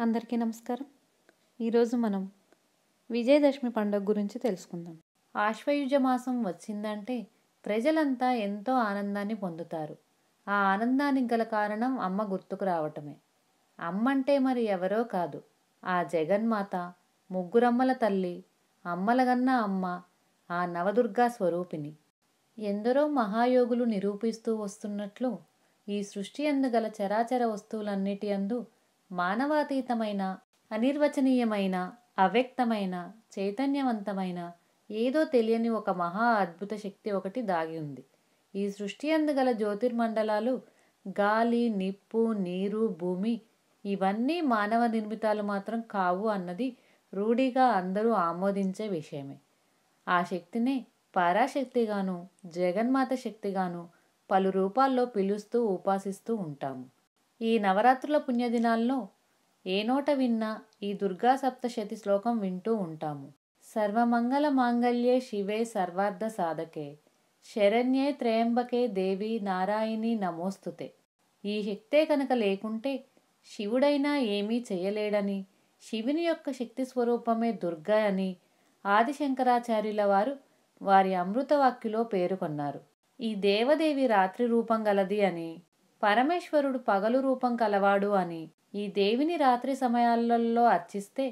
అందరికీ నమస్కారం. ఈరోజు మనం విజయదశమి పండుగ గురించి తెలుసుకుందాం. ఆశ్వయుజ మాసం వచ్చిందంటే ప్రజలంతా ఎంతో ఆనందాన్ని పొందుతారు. ఆ ఆనందానికి గల కారణం అమ్మ గుర్తుకు రావటమే. అమ్మ అంటే మరి ఎవరో కాదు. ఆ జగన్మాత ముగ్గురమ్మల తల్లి అమ్మలగన్న అమ్మ ఆ నవదుర్గా స్వరూపిణి. ఎందరో మహాయోగులు నిరూపిస్తూ వస్తున్నట్లు ఈ సృష్టి అందు గల చరాచర వస్తువులన్నిటి అందు మానవాతీతమైన అనిర్వచనీయమైన అవ్యక్తమైన చైతన్యవంతమైన ఏదో తెలియని ఒక మహా అద్భుత శక్తి ఒకటి దాగి ఉంది. ఈ సృష్టి అందుగల జ్యోతిర్మండలాలు గాలి నిప్పు నీరు భూమి ఇవన్నీ మానవ నిర్మితాలు మాత్రం కావు అన్నది రూఢిగా అందరూ ఆమోదించే విషయమే. ఆ శక్తినే పరాశక్తిగాను జగన్మాత శక్తిగాను పలు రూపాల్లో పిలుస్తూ ఉపాసిస్తూ ఉంటాము. ఈ నవరాత్రుల పుణ్యదినాల్లో ఏ నోట విన్నా ఈ దుర్గా సప్తశతి శ్లోకం వింటూ ఉంటాము. సర్వమంగళ మాంగళ్యే శివే సర్వార్థ సాధకే శరణ్యే త్రయంబకే దేవి నారాయణి నమోస్తుతే. ఈ శక్తే కనుక లేకుంటే శివుడైనా ఏమీ చేయలేడని శివుని యొక్క శక్తి స్వరూపమే దుర్గా అని ఆదిశంకరాచార్యుల వారు వారి అమృతవాక్యులో పేర్కొన్నారు ఈ దేవదేవి రాత్రి రూపం గలది అని పరమేశ్వరుడు పగలు రూపం కలవాడు అని ఈ దేవిని రాత్రి సమయాలలో అర్చిస్తే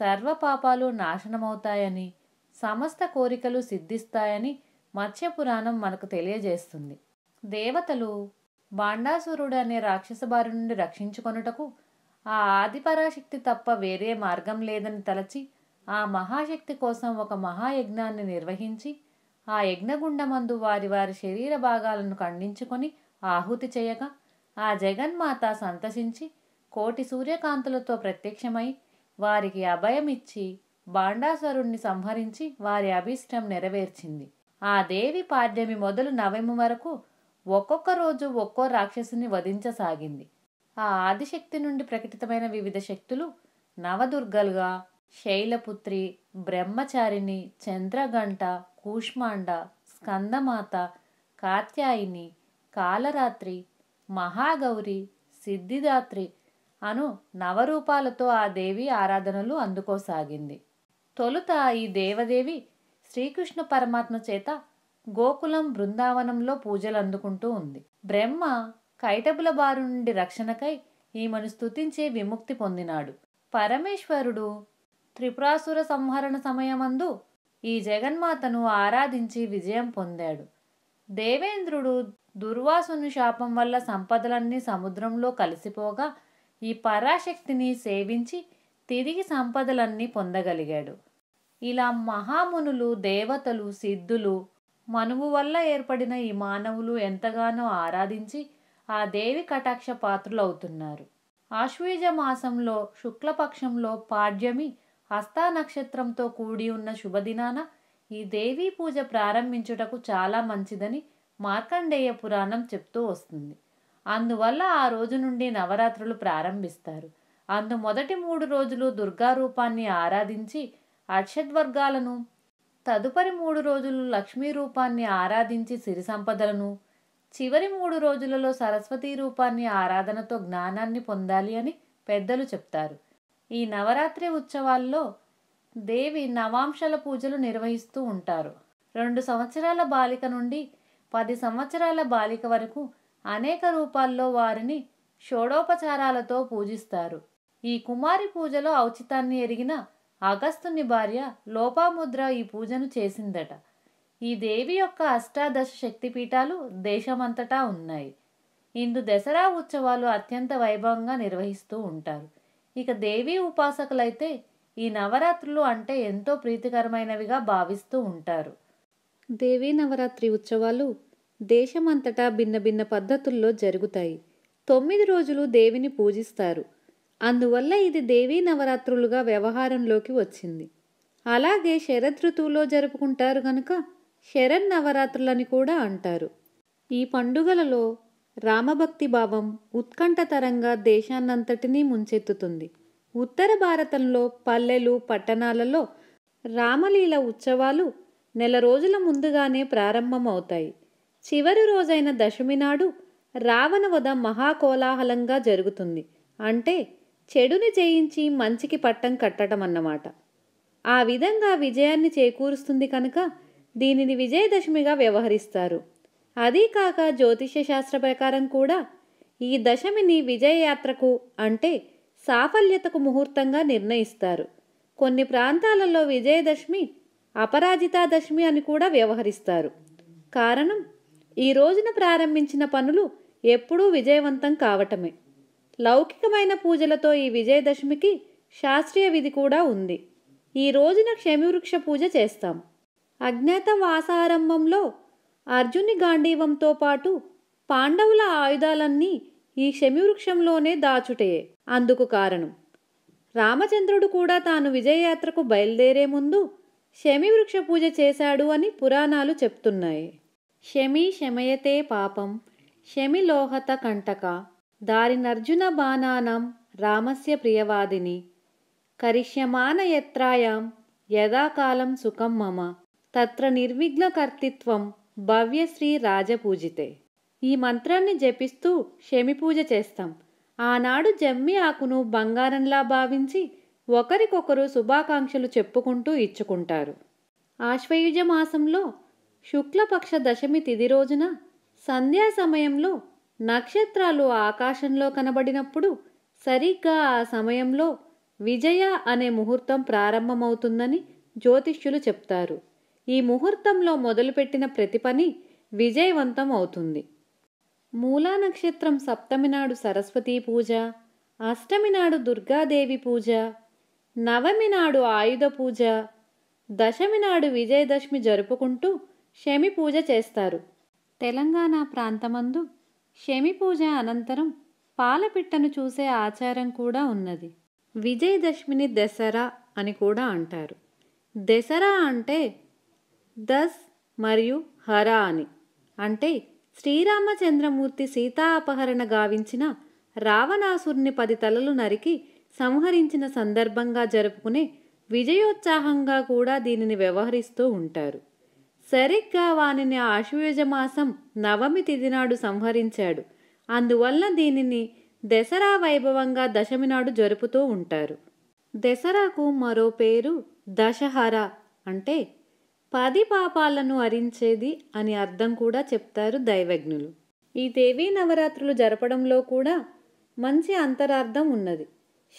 సర్వపాపాలు నాశనమవుతాయని సమస్త కోరికలు సిద్ధిస్తాయని మత్స్యపురాణం మనకు తెలియజేస్తుంది. దేవతలు బాండాసురుడు అనే రాక్షస బారి నుండి రక్షించుకొనుటకు ఆ ఆదిపరాశక్తి తప్ప వేరే మార్గం లేదని తలచి ఆ మహాశక్తి కోసం ఒక మహాయజ్ఞాన్ని నిర్వహించి ఆ యజ్ఞగుండమందు వారి వారి శరీర భాగాలను ఖండించుకొని ఆహుతి చేయగా ఆ జగన్మాత సంతసించి కోటి సూర్యకాంతులతో ప్రత్యక్షమై వారికి అభయమిచ్చి బాండాసురుణ్ణి సంహరించి వారి అభీష్టం నెరవేర్చింది. ఆ దేవి పాడ్యమి మొదలు నవమి వరకు ఒక్కొక్క రోజు ఒక్కో రాక్షసుని వధించసాగింది. ఆ ఆదిశక్తి నుండి ప్రకటితమైన వివిధ శక్తులు నవదుర్గలుగా శైలపుత్రి బ్రహ్మచారిణి చంద్రగంట కూష్మాండ స్కందమాత కాత్యాయిని కాలరాత్రి మహాగౌరి సిద్ధిదాత్రి అను నవరూపాలతో ఆ దేవి ఆరాధనలు అందుకోసాగింది. తొలుత ఈ దేవదేవి శ్రీకృష్ణ పరమాత్మ చేత గోకులం బృందావనంలో పూజలు అందుకుంటూ ఉంది. బ్రహ్మ కైటబుల బారు నుండి రక్షణకై ఈమెను స్తుతించే విముక్తి పొందినాడు. పరమేశ్వరుడు త్రిపురాసుర సంహరణ సమయమందు ఈ జగన్మాతను ఆరాధించి విజయం పొందాడు. దేవేంద్రుడు దుర్వాసుని శాపం వల్ల సంపదలన్నీ సముద్రంలో కలిసిపోగా ఈ పరాశక్తిని సేవించి తిరిగి సంపదలన్నీ పొందగలిగాడు. ఇలా మహామునులు దేవతలు సిద్ధులు మనువు వల్ల ఏర్పడిన ఈ మానవులు ఎంతగానో ఆరాధించి ఆ దేవి కటాక్ష పాత్రులవుతున్నారు. ఆశ్వీజ మాసంలో శుక్లపక్షంలో పాడ్యమి హస్తా నక్షత్రంతో కూడి ఉన్న శుభదినాన ఈ దేవీ పూజ ప్రారంభించుటకు చాలా మంచిదని మార్కండేయ పురాణం చెప్తూ వస్తుంది. అందువల్ల ఆ రోజు నుండి నవరాత్రులు ప్రారంభిస్తారు. అందు మొదటి మూడు రోజులు దుర్గా రూపాన్ని ఆరాధించి అక్షద్వర్గాలను తదుపరి మూడు రోజులు లక్ష్మీ రూపాన్ని ఆరాధించి సిరి సంపదలను చివరి మూడు రోజులలో సరస్వతీ రూపాన్ని ఆరాధనతో జ్ఞానాన్ని పొందాలి అని పెద్దలు చెప్తారు. ఈ నవరాత్రి ఉత్సవాల్లో దేవి నవాంశల పూజలు నిర్వహిస్తూ ఉంటారు. రెండు సంవత్సరాల బాలిక నుండి పది సంవత్సరాల బాలిక వరకు అనేక రూపాల్లో వారిని షోడోపచారాలతో పూజిస్తారు. ఈ కుమారి పూజలో ఔచితాన్ని ఎరిగిన అగస్తుని భార్య లోపాముద్ర ఈ పూజను చేసిందట. ఈ దేవి యొక్క అష్టాదశ శక్తిపీఠాలు దేశమంతటా ఉన్నాయి. ఇందు దసరా ఉత్సవాలు అత్యంత వైభవంగా నిర్వహిస్తూ ఉంటారు. ఇక దేవీ ఉపాసకులైతే ఈ నవరాత్రులు అంటే ఎంతో ప్రీతికరమైనవిగా భావిస్తూ ఉంటారు. దేవీ నవరాత్రి ఉత్సవాలు దేశమంతటా భిన్న భిన్న పద్ధతుల్లో జరుగుతాయి. తొమ్మిది రోజులు దేవిని పూజిస్తారు. అందువల్ల ఇది దేవీ నవరాత్రులుగా వ్యవహారంలోకి వచ్చింది. అలాగే శరదృతువులో జరుపుకుంటారు గనుక శరన్నవరాత్రులని కూడా అంటారు. ఈ పండుగలలో రామభక్తి భావం ఉత్కంఠతరంగా దేశాన్నంతటినీ ముంచెత్తుతుంది. ఉత్తర భారతంలో పల్లెలు పట్టణాలలో రామలీల ఉత్సవాలు నెల రోజుల ముందుగానే ప్రారంభమవుతాయి. చివరి రోజైన దశమి నాడు రావణవధ మహాకోలాహలంగా జరుగుతుంది. అంటే చెడుని జయించి మంచికి పట్టం కట్టడం అన్నమాట ఆ విధంగా విజయాన్ని చేకూరుస్తుంది కనుక దీనిని విజయదశమిగా వ్యవహరిస్తారు. అదీ కాక జ్యోతిష్య శాస్త్ర ప్రకారం కూడా ఈ దశమిని విజయయాత్రకు అంటే సాఫల్యతకు ముహూర్తంగా నిర్ణయిస్తారు. కొన్ని ప్రాంతాలలో విజయదశమి అపరాజితా దశమి అని కూడా వ్యవహరిస్తారు. కారణం ఈ రోజున ప్రారంభించిన పనులు ఎప్పుడూ విజయవంతం కావటమే. లౌకికమైన పూజలతో ఈ విజయదశమికి శాస్త్రీయ విధి కూడా ఉంది. ఈ రోజున క్షమివృక్ష పూజ చేస్తాం. అజ్ఞాతవాసారంభంలో అర్జుని గాంధీవంతో పాటు పాండవుల ఆయుధాలన్నీ ఈ శమివృక్షంలోనే దాచుటయే అందుకు కారణం. రామచంద్రుడు కూడా తాను విజయయాత్రకు బయలుదేరే ముందు శమివృక్ష పూజ చేశాడు అని పురాణాలు చెప్తున్నాయి. శమి శమయతే పాపం శమిలోహత కంటక దారినర్జున బాణానం రామస్య ప్రియవాదిని కరిష్యమాన యత్రాయాం యథాకాలం సుఖం మమ తత్ర నిర్విఘ్నకర్తృత్వం భవ్యశ్రీ రాజపూజితే. ఈ మంత్రాన్ని జపిస్తూ శమి పూజ చేస్తాం. ఆనాడు జమ్మి ఆకును బంగారంలా భావించి ఒకరికొకరు శుభాకాంక్షలు చెప్పుకుంటూ ఇచ్చుకుంటారు. ఆశ్వయుజ మాసంలో శుక్లపక్ష దశమి తిది రోజున సంధ్యా సమయంలో నక్షత్రాలు ఆకాశంలో కనబడినప్పుడు సరిగ్గా ఆ సమయంలో విజయ అనే ముహూర్తం ప్రారంభమవుతుందని జ్యోతిష్యులు చెప్తారు. ఈ ముహూర్తంలో మొదలుపెట్టిన ప్రతి పని విజయవంతం అవుతుంది. మూలా నక్షత్రం సప్తమి నాడు సరస్వతీ పూజ అష్టమి నాడు దుర్గాదేవి పూజ నవమి నాడు ఆయుధ పూజ దశమి నాడు విజయదశమి జరుపుకుంటూ శమి పూజ చేస్తారు. తెలంగాణ ప్రాంతమందు శమి పూజ అనంతరం పాలపిట్టను చూసే ఆచారం కూడా ఉన్నది. విజయదశమిని దసరా అని కూడా అంటారు. దసరా అంటే దస్ మరియు హర అని. అంటే శ్రీరామచంద్రమూర్తి సీతా అపహరణ గావించిన రావణాసురుని పది తలలు నరికి సంహరించిన సందర్భంగా జరుపుకునే విజయోత్సాహంగా కూడా దీనిని వ్యవహరిస్తూ ఉంటారు. సరిగ్గా వానిని ఆశ్వయుజమాసం నవమి తిథి నాడు సంహరించాడు. అందువల్ల దీనిని దసరా వైభవంగా దశమి నాడు జరుపుతూ ఉంటారు. దసరాకు మరో పేరు దశహర అంటే పది పాపాలను అరించేది అని అర్థం కూడా చెప్తారు దైవజ్ఞులు. ఈ దేవీ నవరాత్రులు జరపడంలో కూడా మంచి అంతరార్థం ఉన్నది.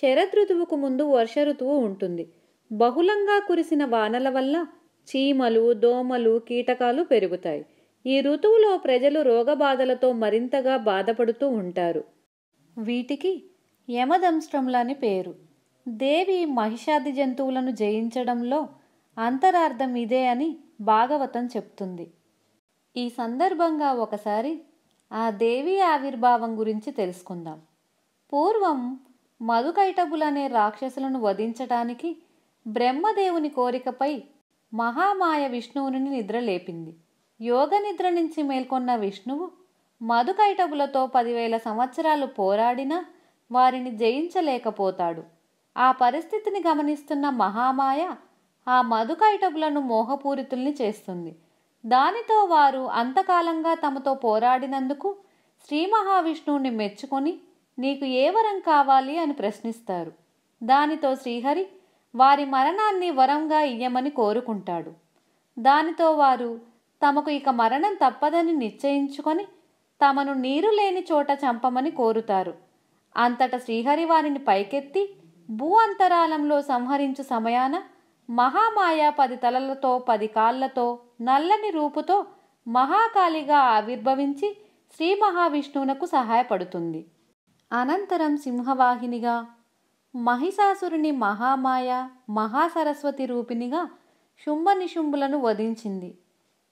శరదృతువుకు ముందు వర్ష ఋతువు ఉంటుంది. బహుళంగా కురిసిన వానల వల్ల చీమలు దోమలు కీటకాలు పెరుగుతాయి. ఈ ఋతువులో ప్రజలు రోగబాధలతో మరింతగా బాధపడుతూ ఉంటారు. వీటికి యమదంశ్రంలని పేరు. దేవి మహిషాది జంతువులను జయించడంలో అంతరార్థం ఇదే అని భాగవతం చెప్తుంది. ఈ సందర్భంగా ఒకసారి ఆ దేవి ఆవిర్భావం గురించి తెలుసుకుందాం. పూర్వం మధుకైటబులనే రాక్షసులను వధించటానికి బ్రహ్మదేవుని కోరికపై మహామాయ విష్ణువుని నిద్రలేపింది యోగ నిద్ర నుంచి మేల్కొన్న విష్ణువు మధుకైటబులతో పదివేల సంవత్సరాలు పోరాడినా వారిని జయించలేకపోతాడు. ఆ పరిస్థితిని గమనిస్తున్న మహామాయ ఆ మధుకైటబులను మోహపూరితుల్ని చేస్తుంది. దానితో వారు అంతకాలంగా తమతో పోరాడినందుకు శ్రీ మహావిష్ణువుని మెచ్చుకొని నీకు ఏ వరం కావాలి అని ప్రశ్నిస్తారు. దానితో శ్రీహరి వారి మరణాన్ని వరంగా ఇయ్యమని కోరుకుంటాడు. దానితో వారు తమకు ఇక మరణం తప్పదని నిశ్చయించుకొని తమను నీరు లేని చోట చంపమని కోరుతారు. అంతట శ్రీహరి వారిని పైకెత్తి భూ అంతరాలంలో సంహరించు సమయాన మహామాయ పది తలలతో పది కాళ్ళతో నల్లని రూపుతో మహాకాళిగా ఆవిర్భవించి శ్రీ మహావిష్ణువునకు సహాయపడుతుంది. అనంతరం సింహవాహినిగా మహిషాసురుని మహామాయ మహాసరస్వతి రూపిణిగా శుంభనిశుంభులను వధించింది.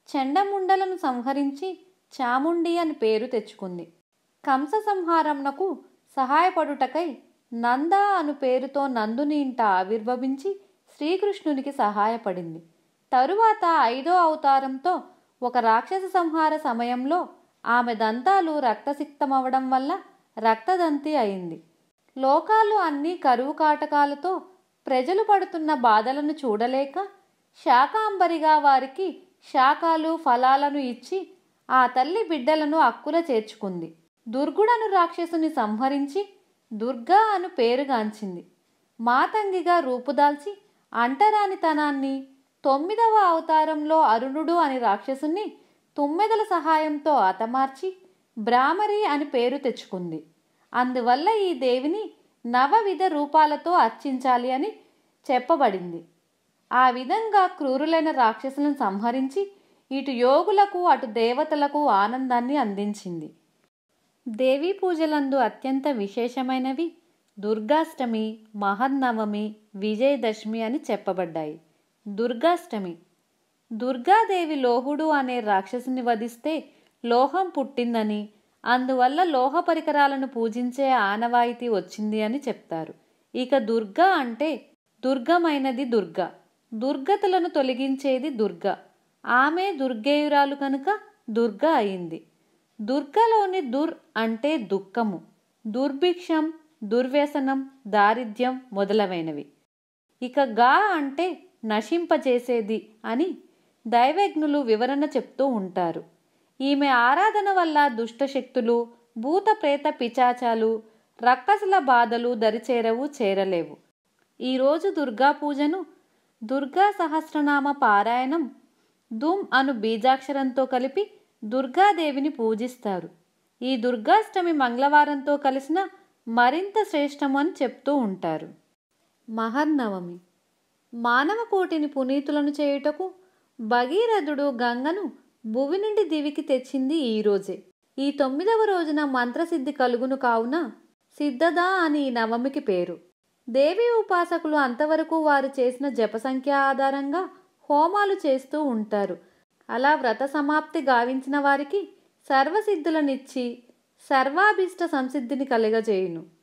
చండముండలను సంహరించి చాముండి అని పేరు తెచ్చుకుంది. కంస సంహారంనకు సహాయపడుటకై నంద అను పేరుతో నందుని ఇంట ఆవిర్భవించి శ్రీకృష్ణునికి సహాయపడింది. తరువాత ఐదో అవతారంతో ఒక రాక్షస సంహార సమయంలో ఆమె దంతాలు రక్తసిక్తమవడం వల్ల రక్తదంతి అయింది. లోకాలు అన్నీ కరువు కాటకాలతో ప్రజలు పడుతున్న బాధలను చూడలేక శాకాంబరిగా వారికి శాకాలు ఫలాలను ఇచ్చి ఆ తల్లి బిడ్డలను అక్కుల చేర్చుకుంది. దుర్గుడను రాక్షసుని సంహరించి దుర్గా అను పేరుగాంచింది మాతంగిగా రూపుదాల్చి అంటరానితనాన్ని తొమ్మిదవ అవతారంలో అరుణుడు అని రాక్షసుని తుమ్మెదల సహాయంతో అతమార్చి బ్రాహ్మరి అని పేరు తెచ్చుకుంది. అందువల్ల ఈ దేవిని నవవిధ రూపాలతో అర్చించాలి అని చెప్పబడింది. ఆ విధంగా క్రూరులైన రాక్షసులను సంహరించి ఇటు యోగులకు అటు దేవతలకు ఆనందాన్ని అందించింది. దేవీ పూజలందు అత్యంత విశేషమైనవి దుర్గాష్టమి మహన్నవమి విజయదశమి అని చెప్పబడ్డాయి. దుర్గాష్టమి. దుర్గాదేవి లోహుడు అనే రాక్షసుని వధిస్తే లోహం పుట్టిందని అందువల్ల లోహ పరికరాలను పూజించే ఆనవాయితీ వచ్చింది అని చెప్తారు. ఇక దుర్గా అంటే దుర్గమైనది దుర్గ. దుర్గతులను తొలగించేది దుర్గ. ఆమె దుర్గేయురాలు కనుక దుర్గ అయింది. దుర్గలోని దుర్ అంటే దుఃఖము. దుర్భిక్షం దుర్వ్యసనం దారిద్ర్యం మొదలవైనవి ఇక గా అంటే నశింపజేసేది అని దైవజ్ఞులు వివరణ చెప్తూ ఉంటారు. ఈమె ఆరాధన వల్ల దుష్టశక్తులు భూత ప్రేత పిచాచాలు రక్కసుల బాధలు దరిచేరవు చేరలేవు. ఈరోజు దుర్గా పూజను దుర్గా సహస్రనామ పారాయణం దుమ్ అను బీజాక్షరంతో కలిపి దుర్గాదేవిని పూజిస్తారు. ఈ దుర్గాష్టమి మంగళవారంతో కలిసిన మరింత శ్రేష్టము అని చెప్తూ ఉంటారు. మహర్నవమి మానవ కోటిని పునీతులను చేయుటకు భగీరథుడు గంగను భువి నుండి దివికి తెచ్చింది ఈరోజే ఈ తొమ్మిదవ రోజున మంత్రసిద్ధి కలుగును కావున సిద్ధదా అని ఈ నవమికి పేరు. దేవి ఉపాసకులు అంతవరకు వారు చేసిన జప సంఖ్య ఆధారంగా హోమాలు చేస్తూ ఉంటారు. అలా వ్రత సమాప్తి గావించిన వారికి సర్వసిద్ధులనిచ్చి సర్వాభీష్ట సంసిద్ధిని కలిగజేయును.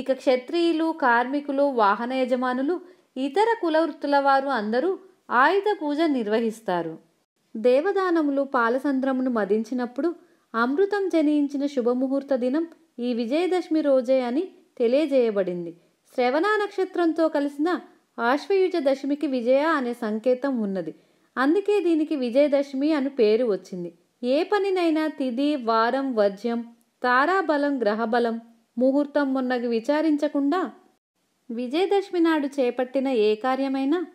ఇక క్షత్రియులు కార్మికులు వాహన యజమానులు ఇతర కులవృత్తుల వారు అందరూ ఆయుధ పూజ నిర్వహిస్తారు. దేవదానములు పాలసంద్రమును మదించినప్పుడు అమృతం జనించిన శుభముహూర్త దినం ఈ విజయదశమి రోజే అని తెలియజేయబడింది. శ్రవణ నక్షత్రంతో కలిసిన ఆశ్వయుజ దశమికి విజయ అనే సంకేతం ఉన్నది. అందుకే దీనికి విజయదశమి అని పేరు వచ్చింది. ఏ పనినైనా తిథి వారం వర్జ్యం తారాబలం గ్రహబలం ముహూర్తం మొన్నగి విచారించకుండా విజయదశమి నాడు చేపట్టిన ఏ కార్యమైనా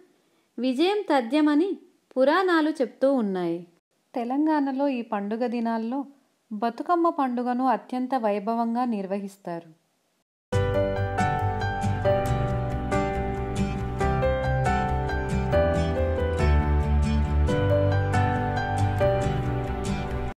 విజయం తథ్యమని పురాణాలు చెప్తూ ఉన్నాయి. తెలంగాణలో ఈ పండుగ దినాల్లో బతుకమ్మ పండుగను అత్యంత వైభవంగా నిర్వహిస్తారు.